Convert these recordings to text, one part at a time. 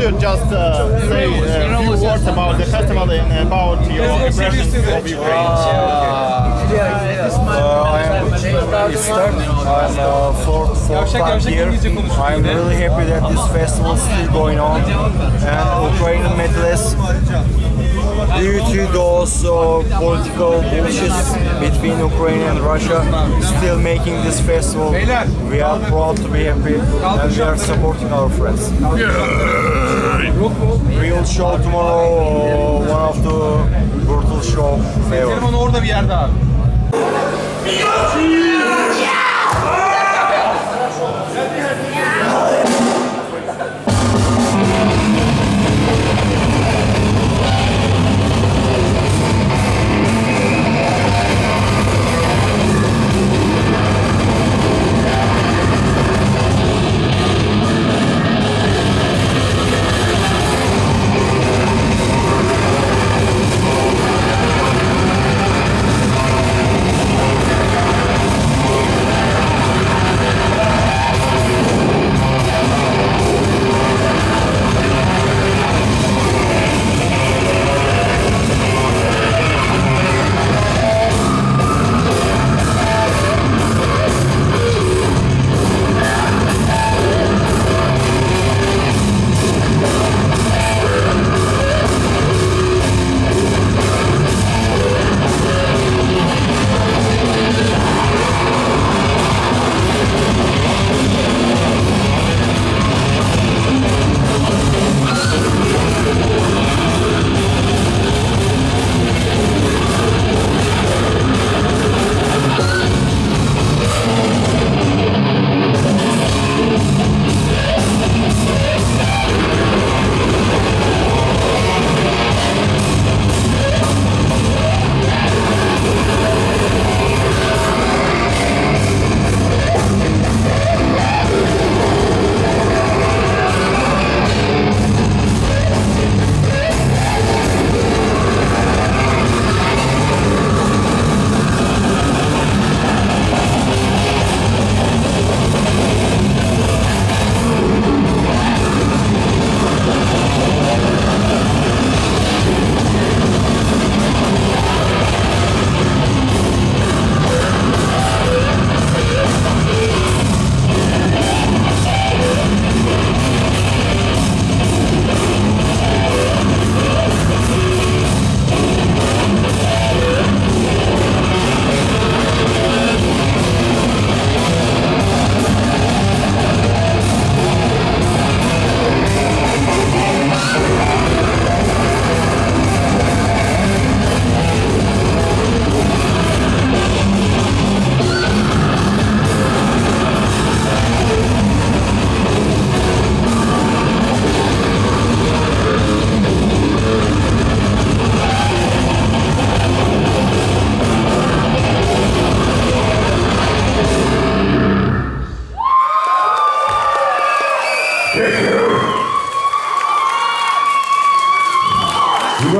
could you just uh, say a few words about the festival and about your impressions of Ukraine? Easter. I'm uh, for fourth time here. I'm really happy that this festival is still going on, and Ukrainian medalists, due to those uh, political bullshits between Ukraine and Russia, still making this festival. We are proud to be happy, and we are supporting our friends. We will show tomorrow uh, one of the brutal show ever. Хорошо.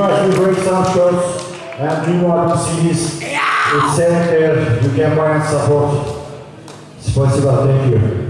orada bir yerde abi. You guys will bring some shirts and new album CDs. It's selling there. You can buy and support. Спасибо, thank you.